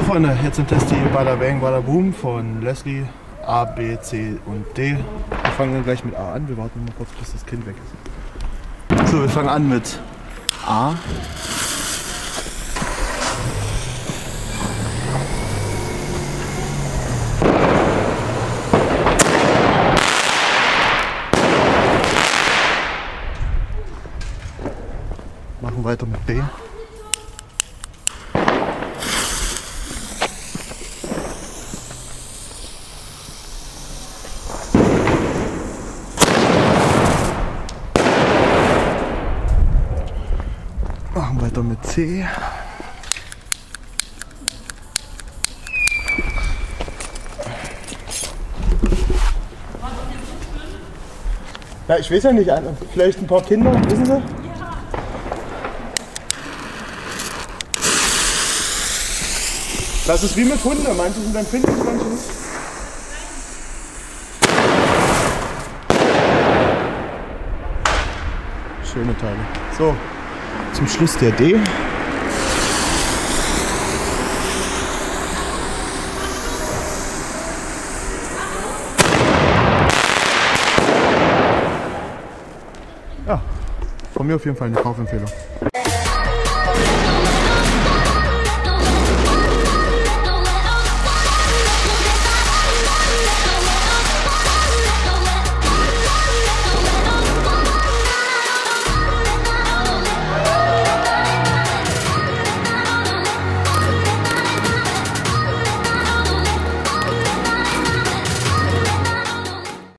Freunde, jetzt sind das die Bada Bang Bada Boom von Leslie. A, B, C und D. Wir fangen dann gleich mit A an. Wir warten mal kurz, bis das Kind weg ist. So, wir fangen an mit A. Machen weiter mit B. Machen weiter mit C. Ja, ich weiß ja nicht, vielleicht ein paar Kinder, wissen Sie? Das ist wie mit Hunden, manche sind finden, manche nicht. Schöne Teile. So, zum Schluss der D. Ja, von mir auf jeden Fall eine Kaufempfehlung.